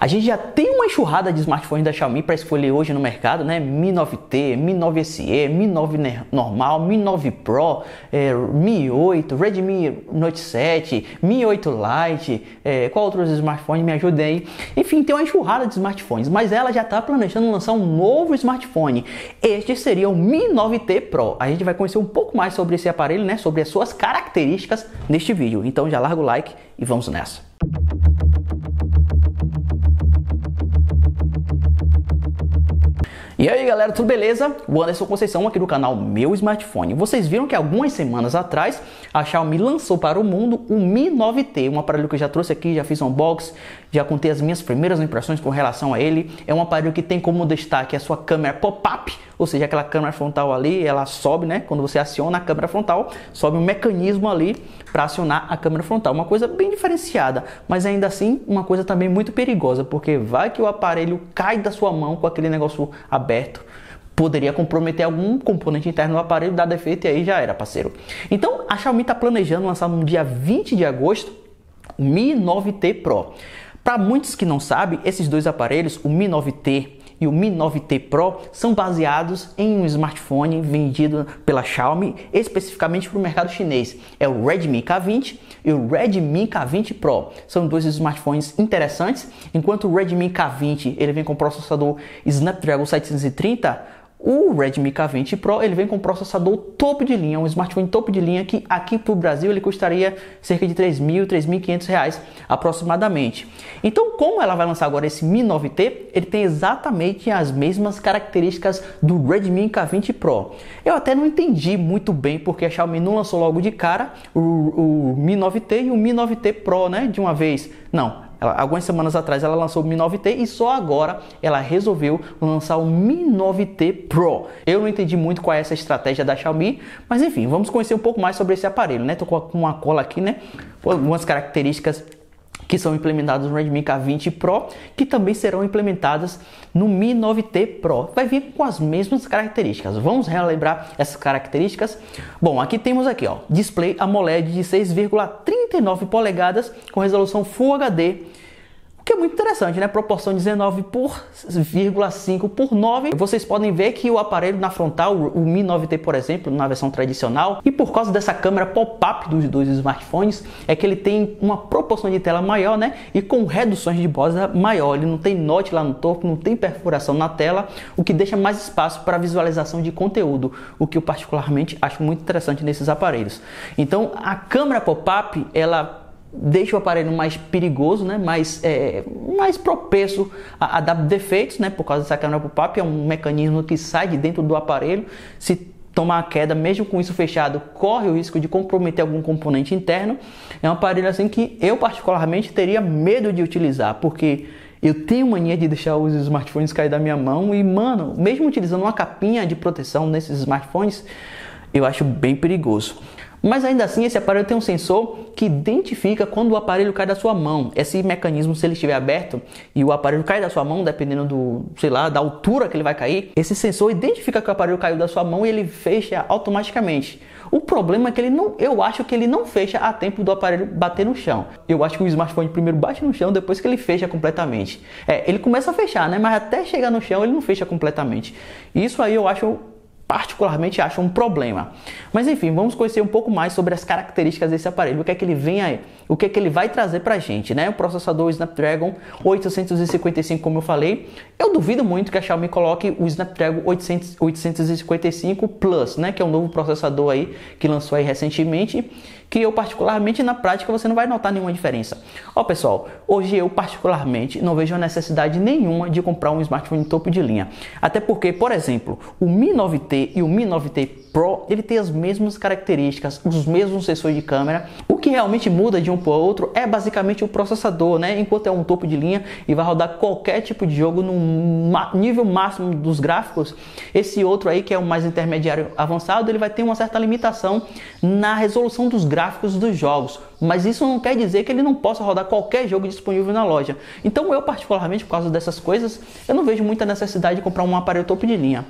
A gente já tem uma enxurrada de smartphones da Xiaomi para escolher hoje no mercado, né? Mi 9T, Mi 9 SE, Mi 9 normal, Mi 9 Pro, é, Mi 8, Redmi Note 7, Mi 8 Lite, é, qual outros smartphones me ajudem aí? Enfim, tem uma enxurrada de smartphones, mas ela já está planejando lançar um novo smartphone. Este seria o Mi 9T Pro. A gente vai conhecer um pouco mais sobre esse aparelho, né? Sobre as suas características neste vídeo. Então já larga o like e vamos nessa. E aí galera, tudo beleza? O Anderson Conceição aqui do canal Meu Smartphone. Vocês viram que algumas semanas atrás a Xiaomi lançou para o mundo o Mi 9T, um aparelho que eu já trouxe aqui, já fiz unboxing, já contei as minhas primeiras impressões com relação a ele. É um aparelho que tem como destaque a sua câmera pop-up, ou seja, aquela câmera frontal ali, ela sobe, né? Quando você aciona a câmera frontal, sobe um mecanismo ali para acionar a câmera frontal. Uma coisa bem diferenciada, mas ainda assim uma coisa também muito perigosa, porque vai que o aparelho cai da sua mão com aquele negócio aberto poderia comprometer algum componente interno do aparelho, dar defeito e aí já era, parceiro. Então, a Xiaomi está planejando lançar no dia 20 de agosto Mi 9T Pro. Para muitos que não sabem, esses dois aparelhos, o Mi 9T e o Mi 9T Pro são baseados em um smartphone vendido pela Xiaomi especificamente para o mercado chinês. É o Redmi K20 e o Redmi K20 Pro. São dois smartphones interessantes. Enquanto o Redmi K20 ele vem com processador Snapdragon 730, o Redmi K20 Pro ele vem com processador topo de linha, um smartphone topo de linha que aqui para o Brasil ele custaria cerca de 3.000, 3.500 reais aproximadamente. Então, como ela vai lançar agora esse Mi 9T, ele tem exatamente as mesmas características do Redmi K20 Pro. Eu até não entendi muito bem porque a Xiaomi não lançou logo de cara o, o Mi 9T e o Mi 9T Pro, né, de uma vez. Não, ela, algumas semanas atrás ela lançou o Mi 9T e só agora ela resolveu lançar o Mi 9T Pro. Eu não entendi muito qual é essa estratégia da Xiaomi, mas enfim, vamos conhecer um pouco mais sobre esse aparelho, né? Tô com uma cola aqui, né? Algumas características que são implementadas no Redmi K20 Pro, que também serão implementadas no Mi 9T Pro. Vai vir com as mesmas características. Vamos relembrar essas características? Bom, aqui temos aqui, ó, display AMOLED de 6,39 polegadas com resolução Full HD que é muito interessante, né? Proporção 19 por 0,5 por 9. Vocês podem ver que o aparelho na frontal, o Mi 9T, por exemplo, na versão tradicional, e por causa dessa câmera pop-up dos dois smartphones, é que ele tem uma proporção de tela maior, né? E com reduções de borda maior. Ele não tem note lá no topo, não tem perfuração na tela, o que deixa mais espaço para visualização de conteúdo, o que eu particularmente acho muito interessante nesses aparelhos. Então, a câmera pop-up, ela deixa o aparelho mais perigoso, né? mais, é, mais propenso a, a, dar defeitos, né? por causa dessa câmera pop-up, é um mecanismo que sai de dentro do aparelho, se tomar a queda, mesmo com isso fechado, corre o risco de comprometer algum componente interno. É um aparelho assim que eu particularmente teria medo de utilizar, porque eu tenho mania de deixar os smartphones cair da minha mão e, mano, mesmo utilizando uma capinha de proteção nesses smartphones, eu acho bem perigoso. Mas ainda assim, esse aparelho tem um sensor que identifica quando o aparelho cai da sua mão. Esse mecanismo, se ele estiver aberto e o aparelho cai da sua mão, dependendo do, sei lá, da altura que ele vai cair, esse sensor identifica que o aparelho caiu da sua mão e ele fecha automaticamente. O problema é que ele não, eu acho que ele não fecha a tempo do aparelho bater no chão. Eu acho que o smartphone primeiro bate no chão, depois que ele fecha completamente. É, ele começa a fechar, né? Mas até chegar no chão ele não fecha completamente. Isso aí eu acho particularmente acho um problema. Mas enfim, vamos conhecer um pouco mais sobre as características desse aparelho, o que é que ele vem aí, o que é que ele vai trazer pra gente, né? O processador Snapdragon 855, como eu falei, eu duvido muito que a Xiaomi coloque o Snapdragon 800, 855 Plus, né, que é um novo processador aí que lançou aí recentemente que eu particularmente na prática você não vai notar nenhuma diferença. Ó pessoal, hoje eu particularmente não vejo necessidade nenhuma de comprar um smartphone topo de linha. Até porque, por exemplo, o Mi 9T e o Mi 9T Pro, ele tem as mesmas características, os mesmos sensores de câmera. O que realmente muda de um para o outro é basicamente o processador, né? Enquanto é um topo de linha e vai rodar qualquer tipo de jogo no nível máximo dos gráficos, esse outro aí que é o mais intermediário avançado, ele vai ter uma certa limitação na resolução dos gráficos dos jogos. Mas isso não quer dizer que ele não possa rodar qualquer jogo disponível na loja. Então eu particularmente por causa dessas coisas, eu não vejo muita necessidade de comprar um aparelho topo de linha.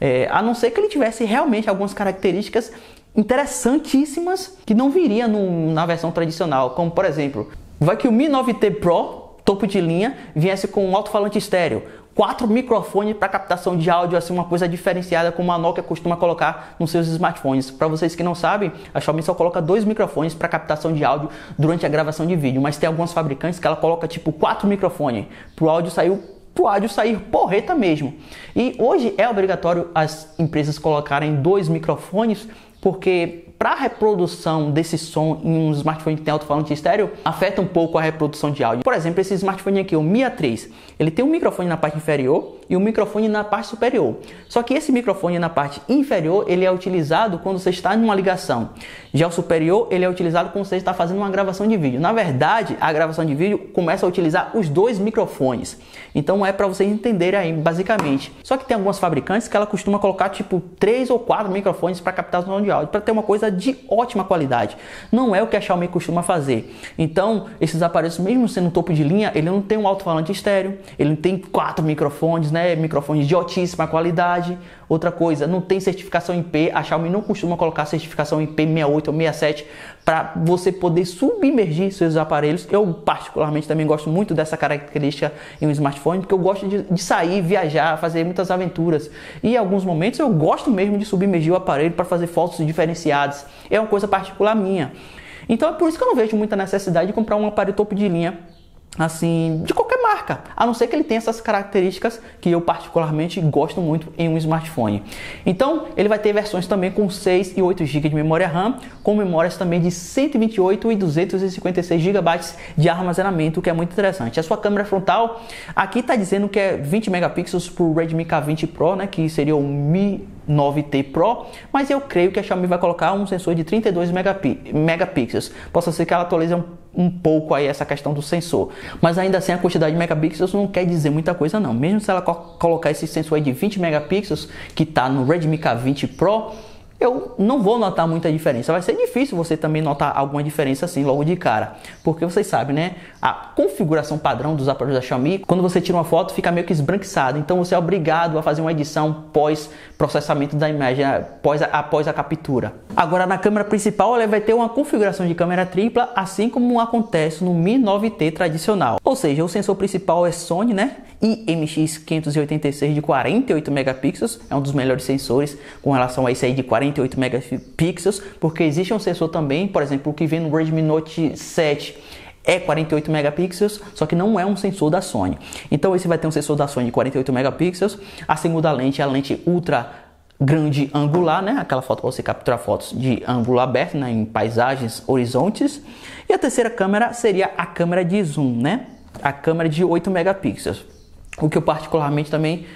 É, a não ser que ele tivesse realmente algumas características interessantíssimas que não viria no, na versão tradicional, como por exemplo, vai que o Mi 9T Pro topo de linha viesse com um alto-falante estéreo, quatro microfones para captação de áudio, assim, uma coisa diferenciada como a Nokia costuma colocar nos seus smartphones. Para vocês que não sabem, a Xiaomi só coloca dois microfones para captação de áudio durante a gravação de vídeo, mas tem alguns fabricantes que ela coloca tipo quatro microfones para o áudio sair pro áudio sair porreta mesmo. E hoje é obrigatório as empresas colocarem dois microfones porque para a reprodução desse som em um smartphone que tem alto-falante estéreo, afeta um pouco a reprodução de áudio. Por exemplo, esse smartphone aqui, o Mi A3, ele tem um microfone na parte inferior e um microfone na parte superior. Só que esse microfone na parte inferior, ele é utilizado quando você está em uma ligação. Já o superior, ele é utilizado quando você está fazendo uma gravação de vídeo. Na verdade, a gravação de vídeo começa a utilizar os dois microfones. Então é para vocês entenderem aí, basicamente. Só que tem algumas fabricantes que ela costuma colocar tipo três ou quatro microfones para captação de áudio, para ter uma coisa de ótima qualidade. Não é o que a Xiaomi costuma fazer. Então, esses aparelhos, mesmo sendo topo de linha, ele não tem um alto-falante estéreo, ele tem quatro microfones, né? Microfones de altíssima qualidade. Outra coisa, não tem certificação IP. A Xiaomi não costuma colocar certificação IP 68 ou 67 para você poder submergir seus aparelhos. Eu, particularmente, também gosto muito dessa característica em um smartphone, porque eu gosto de, de sair, viajar, fazer muitas aventuras. E em alguns momentos eu gosto mesmo de submergir o aparelho para fazer fotos diferenciadas. É uma coisa particular minha. Então é por isso que eu não vejo muita necessidade de comprar um aparelho topo de linha assim, de qualquer marca, a não ser que ele tenha essas características que eu particularmente gosto muito em um smartphone. Então, ele vai ter versões também com 6 e 8 GB de memória RAM, com memórias também de 128 e 256 GB de armazenamento, o que é muito interessante. A sua câmera frontal, aqui está dizendo que é 20 megapixels para o Redmi K20 Pro, né, que seria o Mi 9T Pro, mas eu creio que a Xiaomi vai colocar um sensor de 32 megapixels. Possa ser que ela atualize um, um, pouco aí essa questão do sensor, mas ainda assim a quantidade de megapixels não quer dizer muita coisa não. Mesmo se ela colocar esse sensor de 20 megapixels que está no Redmi K20 Pro, eu não vou notar muita diferença. Vai ser difícil você também notar alguma diferença assim logo de cara, porque vocês sabem, né? A configuração padrão dos aparelhos da Xiaomi, quando você tira uma foto, fica meio que esbranquiçado. Então você é obrigado a fazer uma edição pós processamento da imagem, após a, após a captura. Agora na câmera principal, ela vai ter uma configuração de câmera tripla, assim como acontece no Mi 9T tradicional. Ou seja, o sensor principal é Sony, né? IMX586 de 48 megapixels, é um dos melhores sensores com relação a esse aí de 48 megapixels, porque existe um sensor também, por exemplo, o que vem no Redmi Note 7 é 48 megapixels, só que não é um sensor da Sony. Então esse vai ter um sensor da Sony de 48 megapixels, a segunda lente é a lente ultra grande angular, né? Aquela foto para você capturar fotos de ângulo aberto, né? Em paisagens, horizontes. E a terceira câmera seria a câmera de zoom, né? A câmera de 8 megapixels. O que eu particularmente também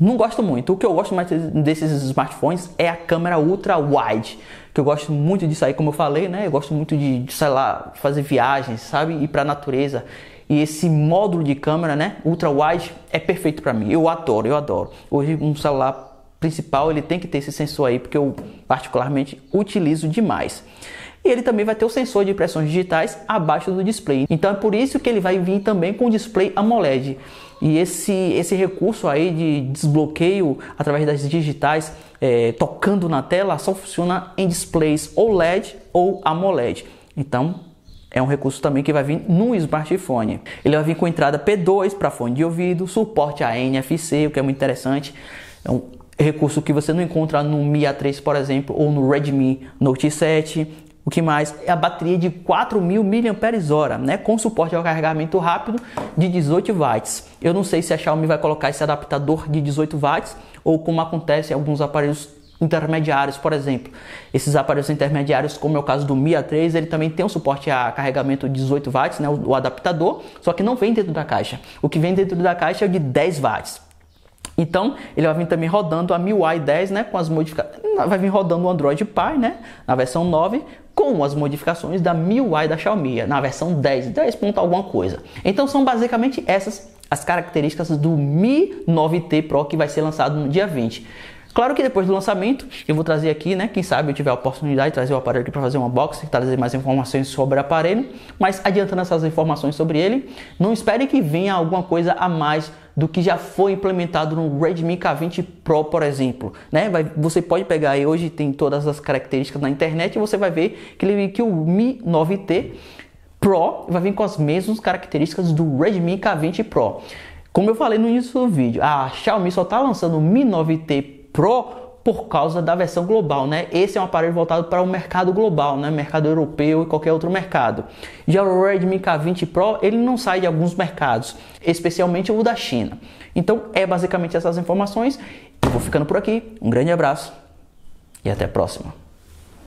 não gosto muito. O que eu gosto mais desses smartphones é a câmera ultra wide, que eu gosto muito de sair, como eu falei, né? Eu gosto muito de, de sei lá, fazer viagens, sabe? Ir para a natureza. E esse módulo de câmera, né, ultra wide é perfeito para mim. Eu adoro, eu adoro. Hoje um celular principal ele tem que ter esse sensor aí porque eu particularmente utilizo demais. E ele também vai ter o sensor de impressões digitais abaixo do display. Então é por isso que ele vai vir também com display AMOLED. E esse, esse recurso aí de desbloqueio através das digitais é, tocando na tela só funciona em displays ou LED ou AMOLED. Então é um recurso também que vai vir no smartphone. Ele vai vir com entrada P2 para fone de ouvido, suporte a NFC, o que é muito interessante. É um recurso que você não encontra no Mi A3, por exemplo, ou no Redmi Note 7. O que mais? É a bateria de 4.000 mAh, né? com suporte ao carregamento rápido de 18 watts. Eu não sei se a Xiaomi vai colocar esse adaptador de 18 watts ou como acontece em alguns aparelhos intermediários, por exemplo. Esses aparelhos intermediários, como é o caso do Mi A3, ele também tem um suporte a carregamento de 18 watts, né? o, o adaptador, só que não vem dentro da caixa. O que vem dentro da caixa é o de 10 watts. Então, ele vai vir também rodando a MIUI 10, né, com as modificações, vai vir rodando o Android Pie, né, na versão 9, com as modificações da MIUI da Xiaomi, na versão 10, 10 ponto alguma coisa. Então, são basicamente essas as características do Mi 9T Pro que vai ser lançado no dia 20. Claro que depois do lançamento eu vou trazer aqui, né? Quem sabe eu tiver a oportunidade de trazer o aparelho aqui para fazer um unboxing, trazer mais informações sobre o aparelho. Mas adiantando essas informações sobre ele, não espere que venha alguma coisa a mais do que já foi implementado no Redmi K20 Pro, por exemplo. Né? Vai, você pode pegar aí, hoje tem todas as características na internet e você vai ver que, ele, que o Mi 9T Pro vai vir com as mesmas características do Redmi K20 Pro. Como eu falei no início do vídeo, a Xiaomi só está lançando o Mi 9T Pro por causa da versão global, né? Esse é um aparelho voltado para o mercado global, né? Mercado europeu e qualquer outro mercado. Já o Redmi K20 Pro, ele não sai de alguns mercados, especialmente o da China. Então, é basicamente essas informações. Eu vou ficando por aqui. Um grande abraço e até a próxima.